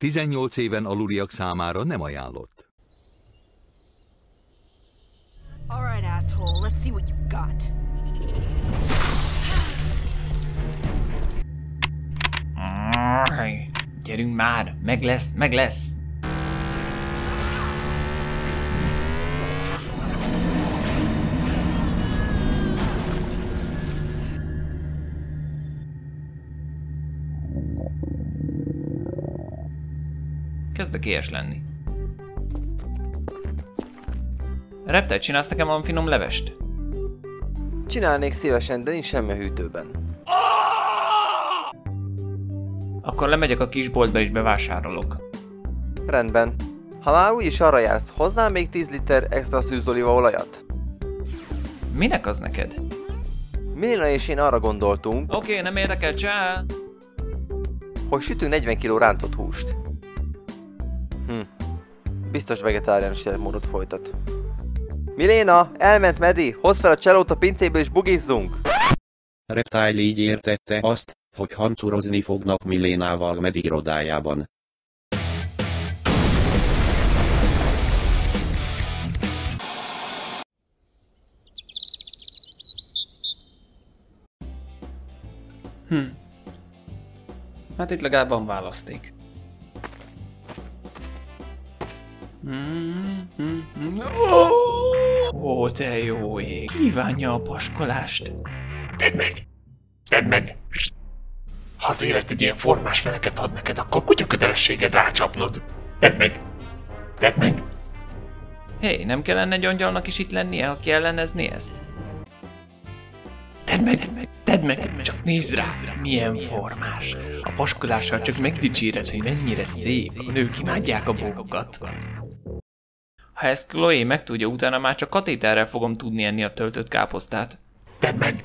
18 éven aluliak számára nem ajánlott. All right, asshole. Let's see what you got. Aj, Gyerünk már, meg lesz, meg lesz. Kezdek éhes lenni. Reptel, csinálsz nekem valami finom levest? Csinálnék szívesen, de nincs semmi a hűtőben. Akkor lemegyek a kisboltba és bevásárolok. Rendben. Ha már úgyis arra jársz, hoznál még 10 liter extra szűzolívaolajat? Minek az neked? Milena és én arra gondoltunk, Oké, okay, nem érdekel, csá! hogy sütünk 40 kg rántott húst. Hm. Biztos vegetáriánus életmódot folytat. Miléna, elment Medi, hozd fel a cselót a pincéből és bugizzunk! Reptile így értette azt, hogy hancurozni fognak Milénával Medi irodájában. Hm. Hát itt legalább van választék. Ó, te jó ég! Kívánja a paskolást. Tedd meg! Tedd meg! Ha az élet egy ilyen formás feleket ad neked, akkor kutya kötelességed rácsapnod. Tedd meg! Tedd meg! Hé, hey, nem kellene egy angyalnak is itt lennie, aki ellenezni ezt? Tedd meg! Tedd meg! Tedd meg! Csak nézd rá, milyen formás. A paskolással csak megdicséred, hogy mennyire szép. A nők imádják a bogokat. Ha ezt Chloe megtudja, utána már csak katéterrel fogom tudni enni a töltött káposztát. Tedd meg!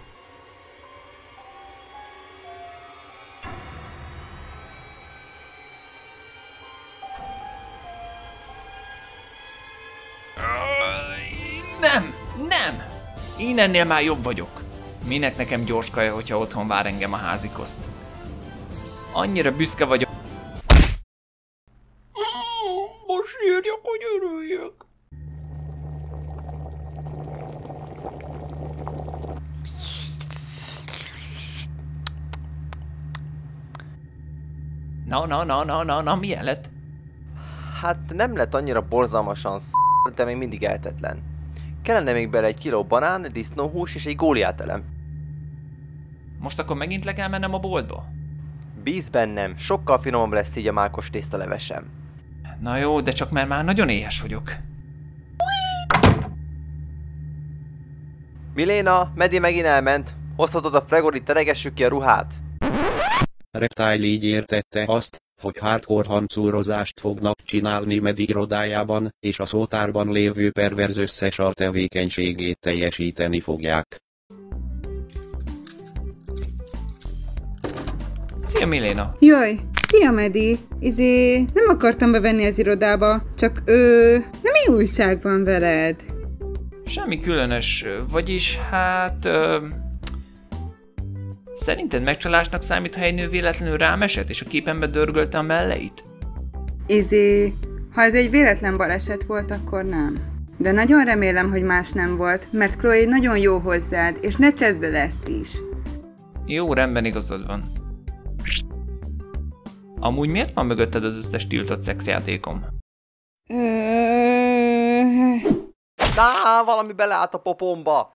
Nem! Nem! Én ennél már jobb vagyok. Minek nekem gyors kaja, hogyha otthon vár engem a házikoszt? Annyira büszke vagyok. Örüljek. Na, na, na, na, na, na, milyen lett? Hát nem lett annyira borzalmasan sz... de még mindig eltetlen. Kellene még bele egy kiló banán, disznóhús és egy góliátelem. Most akkor megint le kell mennem a boltba? Bíz bennem, sokkal finomabb lesz így a mákos tészta levesem. Na jó, de csak mert már nagyon éhes vagyok. Miléna, Medi megint elment. Hozhatod a fregorit, teregessük ki a ruhát. Reptile így értette azt, hogy hardcore hancúrozást fognak csinálni Medi irodájában, és a szótárban lévő perverz összes a tevékenységét teljesíteni fogják. Szia Miléna! Jaj, szia Medi! Izé, nem akartam bevenni az irodába, csak ö, nem mi újság van veled? Semmi különös, vagyis hát... Ö, szerinted megcsalásnak számít, ha egy nő véletlenül rám esett, és a képembe dörgölte a melleit? Izé, ha ez egy véletlen baleset volt, akkor nem. De nagyon remélem, hogy más nem volt, mert Chloe nagyon jó hozzád, és ne cseszd el ezt is. Jó, rendben igazad van. Amúgy miért van mögötted az összes tiltott szexjátékom? Á, valami beleállt a popomba!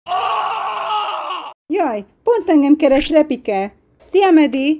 Jaj, pont engem keres Repike. Szia Medi!